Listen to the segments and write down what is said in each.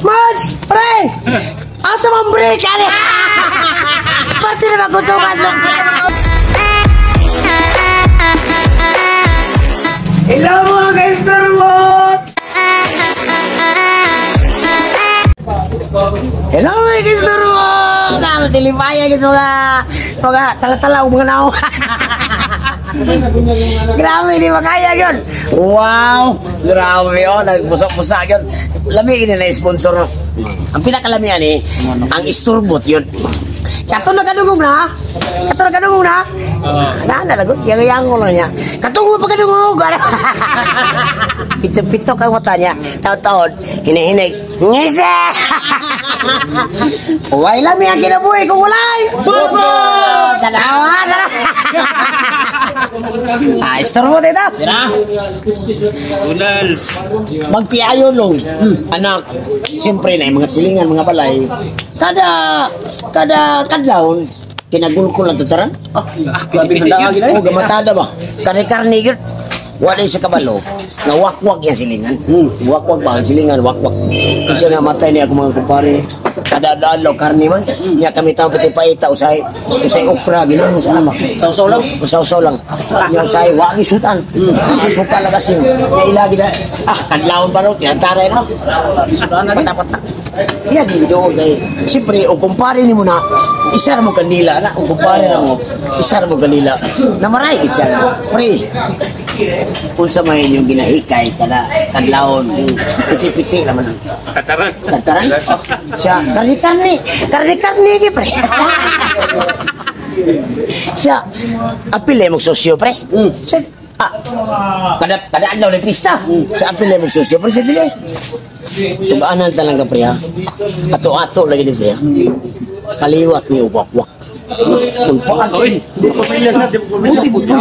Mans! Pre! Asa man break? Ali! Pati na magusukan mo! Hello mga ka-star mo! Hello mga ka-star mo! Nama tilipaya guys mga mga tala-tala mga nao. Grabe, hindi makaya yun. Wow! Grabe yun. Nagpusak-pusak yun. Lami ini na sponsor. Ang pinakalamihan eh, ang isturbot yun. Kato na kadungog na. Kato na kadungog na. Na na lagot. Yang yang lang niya. Katungog pa kadungog. Pito-pito kang mata niya. Taon-taon. Hinihinig. Ngisa! Huwag lami ang kinabuhi kung walay. Bobo! Dalawa! Dalawa! ah, isturbot ito. Tira. Unal. magtiayo long anak siyempre na mga silingan mga balay kada kada kadlawon kinagulkol na tutaran Ah, grabe handa ka o gamatada ba? Kare karne gyud wala sa kabalo. Nga wakwak yung silingan wakwak ba silingan? Wakwak. Kasi nga matay niya ako mga kumpare. Kada dalo karne man. Niya kami tang pati paita usay. Usay okra ginamo sa ba Sausaw lang. usaw-usaw lang. Yung usay wagi sutan. Suka lagasin. Niya ilagi na ah kadlawon pa ro tinataray na. Pata-pata iya di doon kay siyempre o kumpare ni mo na isar mo kanila na o kumpare na mo isar mo kanila na maray isa pre unsa may inyong ginahikay kada kadlawon piti-piti naman Kataran. Lantaran? Siya, karni-karni. Karni-karni, ki, pre. Siya, apil eh, magsosyo, pre. Siya, ah, kada, kada adlaw na pista. Siya, apil eh, magsosyo, pre. Siya, dili. Tugaanan talaga, pre, ha. Ato-ato lagi ni pre, ha. Kaliwat ni uwak-wak. Kulpaan. Buti, buti,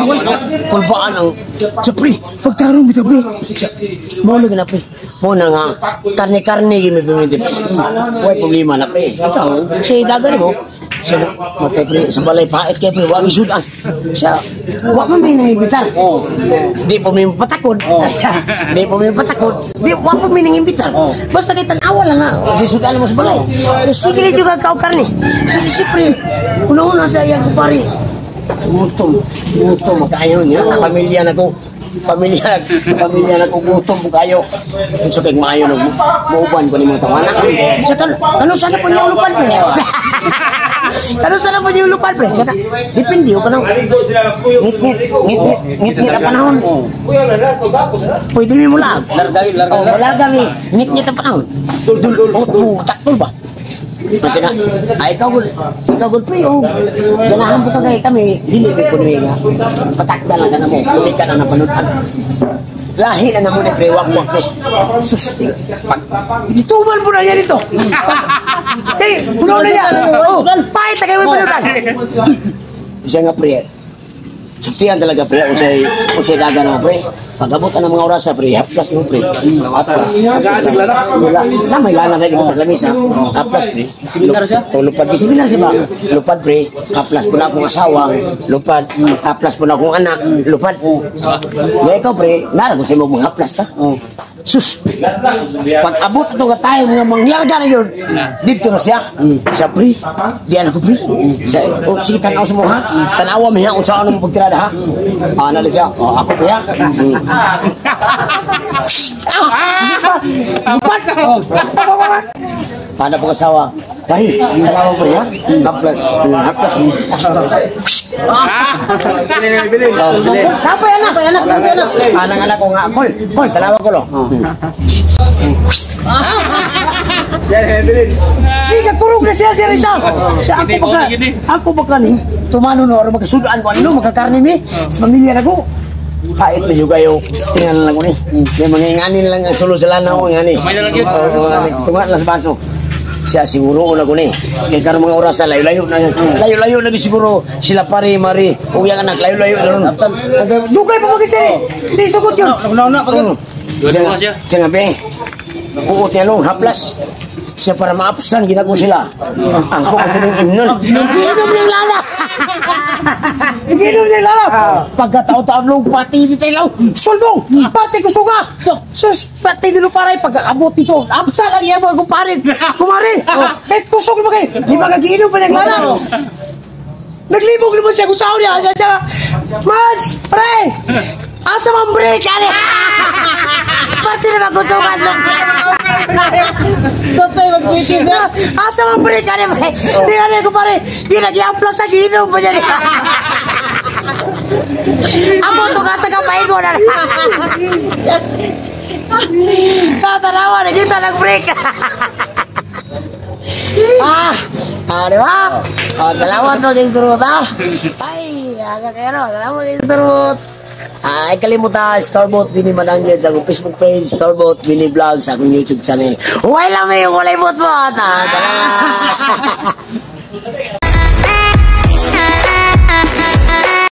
Kulpaan ang... Siya, pre, pagtarong mo ito, pre. Mo lagi na, pre. Mo na nga, karne-karne gimi pimiti, pre. Huwag problema na, pre. Ikaw, siya dagan mo. Siya na, matay, pre, sa balay pait kay pre, huwag isudan. Siya, huwag mo may nangibitar. Di po may patakod. Di po may patakod. Di, huwag po may nangibitar. Basta kay tanawa lang na. Si sudan mo sa balay. Eh, sige na juga kau karne. Sige, si pre. Una-una sa iyang kupari. Gutom. Gutom. Kayo niya. Pamilya na ko. Pamilya, pamilya na ko gutom po kayo. Sa kay maayo na muuban ko ni mga tawanan. Sa kan, kano sana po niya ulupan pre? kano sana po niya ulupan pre? Sa depende ko nang ngit ngit ngit ngit ngit ngit ang panahon. Pwede mi mulag. Largay, largay. Oh, larga mi. Ngit ngit ang panahon. Dul, oh, oh, taktul ba? Kasi nga, ay ikaw gul, ikaw gul pre, oh. Ganahan po ka kay kami, dili may kunuwi nga. Patakda lang ka na mo, kumi ka na napanutan. Lahi na naman na pre, wag wag pre. Sus, pag, ituman po na yan ito. Hey, puno na yan. Oh, pahit na kayo may panutan. Siya nga pre, Sultihan talaga pre, usay usay daga na pre. Pag-abot ng mga oras sa pre, haplas mo pre. Haplas. Wala. Na may lana na ibo sa lamisa. Haplas pre. Seminar siya? O lupad di seminar siya ba? Lupad pre. Haplas po na akong asawa. Lupad. Haplas po na akong anak. Lupad. Nga ikaw pre, nara ko sa mo mga haplas ka. Sus! Pag abot ito ka tayo mga manglarga na yun, dito na siya. Siya pre, di anak ko. Siya, oh, sige tanaw sa mo ha. Tanawa mo ha, kung saan mo pagtirada ha. Ah, nali siya. Oh, ako pre ha. Mm. Empat! Paano po Pari, tanawa pre ha. Haplas. Haplas. Oh, Kapay anak, kapay anak, kapay anak. Anang anak ko nga, Kol, Kol, tanawa ko lo. Di ka kurog na siya siya Risa. Siya ako baka, ako baka ni tumano no or magkasudaan ko ano magkakarni mi sa pamilya na ko. Pait mo juga yung stingan lang ko ni. May mga inganin lang ang sulo sa lana ko ingani. Na yun. Tunga lang sa baso. Siya siguro una ko ni. Kaya karon mga oras sa layo-layo na. Layo-layo na siguro sila pare mari o yang anak layo-layo na ron. Dugay pa magkisa ni. Di sugot yun. Mm. Siya dua nga- siya. siya be. Uot niya long haplas. Siya para maapsan ginago sila. Ang ko kasi ng imnon. Inom yung lala. Ginom niya lang. Pagkataon-taon lang pati di tayo. Sulbong, pati ko suga. Sus, pati di paray pag abot dito. Apsa lang yan mo, kumpare. Kumare. Kahit kusog mo kay. Di ba kagiinom pa niyang lalang? Naglibog naman siya kung saan niya. Siya siya. Mads, pre. Asa man break? Ano? Pati na magkusugan mo. Sotoy, mas kuitis ha? Asa man break? Ano pre? Di ka niya kumpare. Di nag-i-aplas na giinom pa niya. Amo to ka sa kamay ko na. Tatanawa, nakita ng break. ah, ah, di ba? Oh, salamat mo kay Durut, ha? Ay, aga kayo? Salamat kay Durut. Ay, kalimutan, Starboat Mini Manangge sa akong Facebook page, Starboat Mini Vlog sa akong YouTube channel. Huwag lang may kulay bot mo, ha? Salamat.